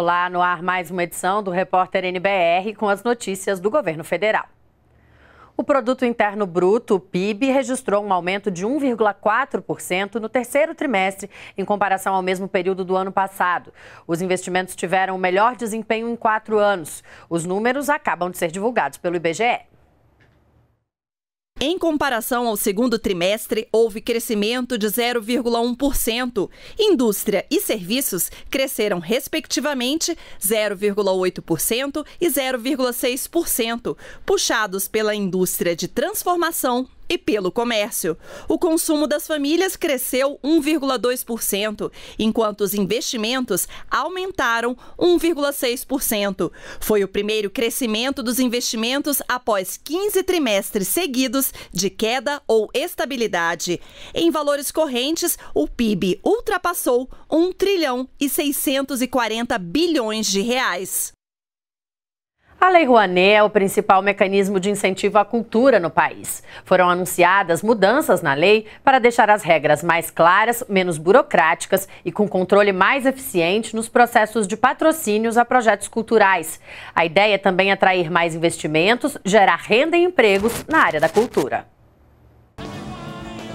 Olá, no ar mais uma edição do Repórter NBR com as notícias do governo federal. O Produto Interno Bruto, o PIB, registrou um aumento de 1,4% no terceiro trimestre, em comparação ao mesmo período do ano passado. Os investimentos tiveram o melhor desempenho em quatro anos. Os números acabam de ser divulgados pelo IBGE. Em comparação ao segundo trimestre, houve crescimento de 0,1%. Indústria e serviços cresceram, respectivamente, 0,8% e 0,6%, puxados pela indústria de transformação e pelo comércio. O consumo das famílias cresceu 1,2%, enquanto os investimentos aumentaram 1,6%. Foi o primeiro crescimento dos investimentos após 15 trimestres seguidos de queda ou estabilidade. Em valores correntes, o PIB ultrapassou 1 trilhão e 640 bilhões de reais. A Lei Rouanet é o principal mecanismo de incentivo à cultura no país. Foram anunciadas mudanças na lei para deixar as regras mais claras, menos burocráticas e com controle mais eficiente nos processos de patrocínios a projetos culturais. A ideia é também atrair mais investimentos, gerar renda e empregos na área da cultura.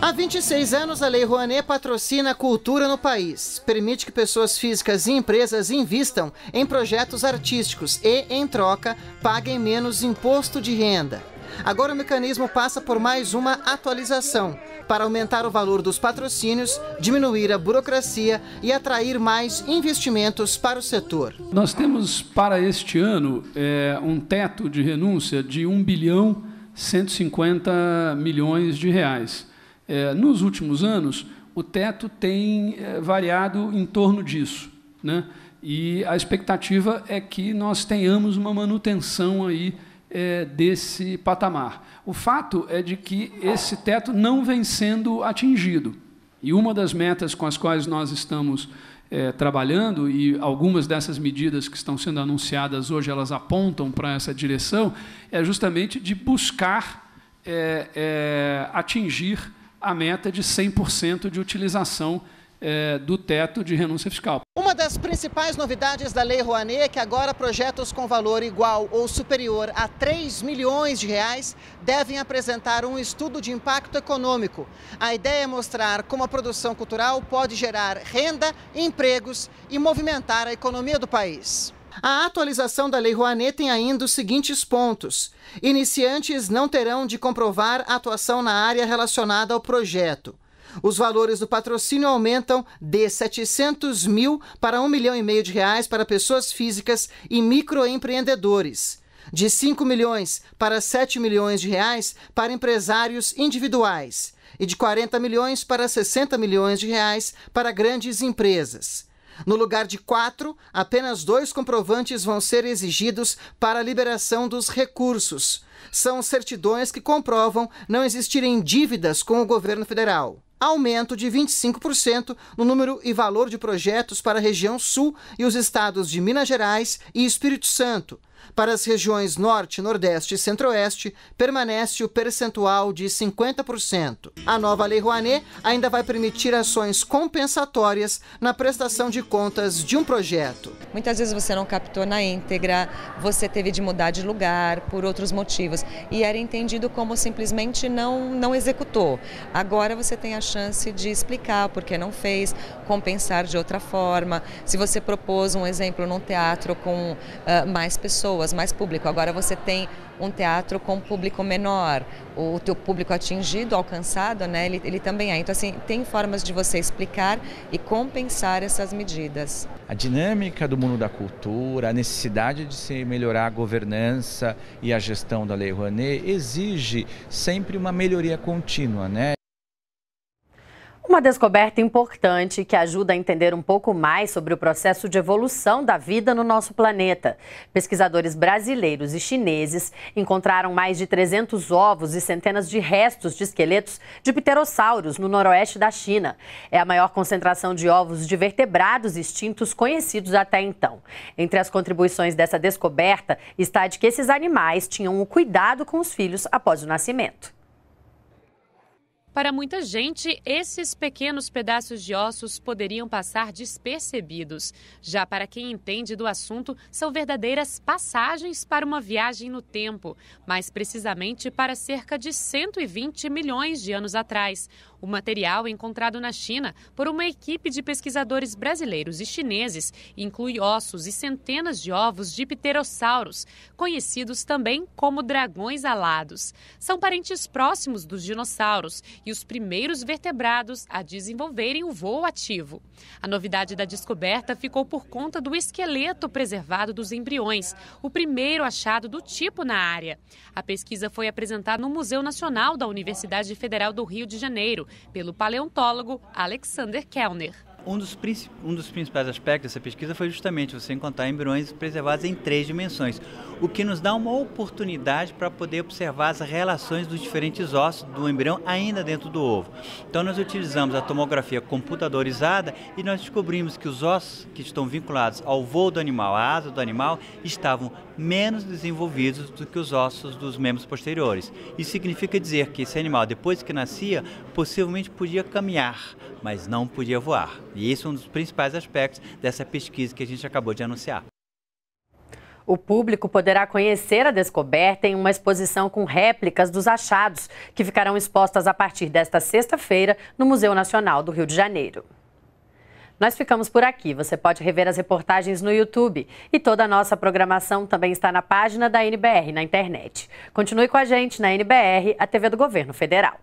Há 26 anos, a Lei Rouanet patrocina a cultura no país. Permite que pessoas físicas e empresas invistam em projetos artísticos e, em troca, paguem menos imposto de renda. Agora o mecanismo passa por mais uma atualização para aumentar o valor dos patrocínios, diminuir a burocracia e atrair mais investimentos para o setor. Nós temos para este ano é, um teto de renúncia de 1 bilhão 150 milhões de reais. É, nos últimos anos, o teto tem é, variado em torno disso. Né? E a expectativa é que nós tenhamos uma manutenção aí é, desse patamar. O fato é de que esse teto não vem sendo atingido. E uma das metas com as quais nós estamos é, trabalhando, e algumas dessas medidas que estão sendo anunciadas hoje, elas apontam para essa direção, é justamente de buscar é, é atingir a meta de 100% de utilização é, do teto de renúncia fiscal. Uma das principais novidades da Lei Rouanet é que agora projetos com valor igual ou superior a 3 milhões de reais devem apresentar um estudo de impacto econômico. A ideia é mostrar como a produção cultural pode gerar renda, empregos e movimentar a economia do país. A atualização da Lei Rouanet tem ainda os seguintes pontos. Iniciantes não terão de comprovar atuação na área relacionada ao projeto. Os valores do patrocínio aumentam de 700 mil para 1 milhão e meio de reais para pessoas físicas e microempreendedores. De 5 milhões para 7 milhões de reais para empresários individuais. E de 40 milhões para 60 milhões de reais para grandes empresas. No lugar de quatro, apenas dois comprovantes vão ser exigidos para a liberação dos recursos. São certidões que comprovam não existirem dívidas com o governo federal. Aumento de 25% no número e valor de projetos para a região sul e os estados de Minas Gerais e Espírito Santo. Para as regiões Norte, Nordeste e Centro-Oeste, permanece o percentual de 50%. A nova Lei Rouanet ainda vai permitir ações compensatórias na prestação de contas de um projeto. Muitas vezes você não captou na íntegra, você teve de mudar de lugar por outros motivos e era entendido como simplesmente não, não executou. Agora você tem a chance de explicar por que não fez, compensar de outra forma. Se você propôs um exemplo num teatro com uh, mais pessoas, pessoas, mais público. Agora você tem um teatro com público menor, o teu público atingido, alcançado, né, ele, ele também é. Então, assim, tem formas de você explicar e compensar essas medidas. A dinâmica do mundo da cultura, a necessidade de se melhorar a governança e a gestão da Lei Rouanet exige sempre uma melhoria contínua, né? Uma descoberta importante que ajuda a entender um pouco mais sobre o processo de evolução da vida no nosso planeta. Pesquisadores brasileiros e chineses encontraram mais de 300 ovos e centenas de restos de esqueletos de pterossauros no noroeste da China. É a maior concentração de ovos de vertebrados extintos conhecidos até então. Entre as contribuições dessa descoberta está de que esses animais tinham o cuidado com os filhos após o nascimento. Para muita gente, esses pequenos pedaços de ossos poderiam passar despercebidos. Já para quem entende do assunto, são verdadeiras passagens para uma viagem no tempo, mais precisamente para cerca de 120 milhões de anos atrás. O material encontrado na China por uma equipe de pesquisadores brasileiros e chineses inclui ossos e centenas de ovos de pterossauros, conhecidos também como dragões alados. São parentes próximos dos dinossauros e os primeiros vertebrados a desenvolverem o voo ativo. A novidade da descoberta ficou por conta do esqueleto preservado dos embriões, o primeiro achado do tipo na área. A pesquisa foi apresentada no Museu Nacional da Universidade Federal do Rio de Janeiro pelo paleontólogo Alexander Kellner. Um dos, um dos, principais aspectos dessa pesquisa foi justamente você encontrar embriões preservados em três dimensões, o que nos dá uma oportunidade para poder observar as relações dos diferentes ossos do embrião ainda dentro do ovo. Então nós utilizamos a tomografia computadorizada e nós descobrimos que os ossos que estão vinculados ao voo do animal, à asa do animal, estavam menos desenvolvidos do que os ossos dos membros posteriores. Isso significa dizer que esse animal, depois que nascia, possivelmente podia caminhar, mas não podia voar. E esse é um dos principais aspectos dessa pesquisa que a gente acabou de anunciar. O público poderá conhecer a descoberta em uma exposição com réplicas dos achados, que ficarão expostas a partir desta sexta-feira no Museu Nacional do Rio de Janeiro. Nós ficamos por aqui. Você pode rever as reportagens no YouTube e toda a nossa programação também está na página da NBR na internet. Continue com a gente na NBR, a TV do Governo Federal.